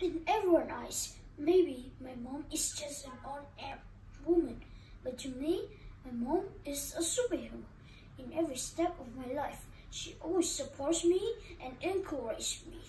In everyone's eyes, maybe my mom is just an ordinary woman, but to me, my mom is a superhero. In every step of my life, she always supports me and encourages me.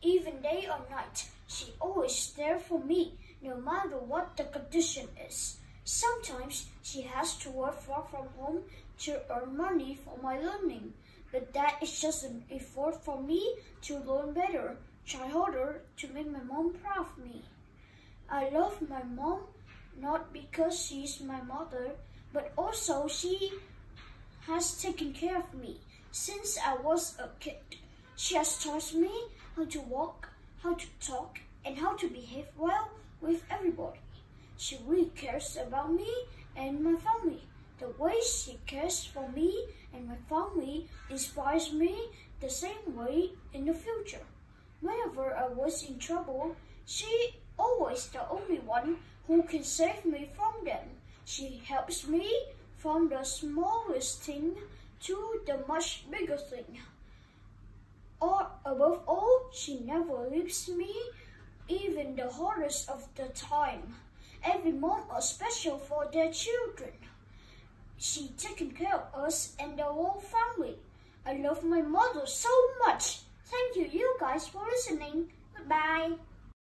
Even day or night, she always there for me, no matter what the condition is. Sometimes she has to work far from home to earn money for my learning, but that is just an effort for me to learn better, harder to make my mom proud of me. I love my mom not because she's my mother, but also she has taken care of me since I was a kid. She has taught me how to walk, how to talk, and how to behave well with everybody. She really cares about me and my family. The way she cares for me and my family inspires me the same way in the future. Whenever I was in trouble, she always the only one who can save me from them. She helps me from the smallest thing to the much bigger thing. Or above all, she never leaves me even the hardest of the time. Every mom are special for their children. She taken care of us and the whole family. I love my mother so much. Thank you, you guys, for listening. Goodbye.